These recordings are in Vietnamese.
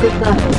Goodbye.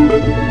you.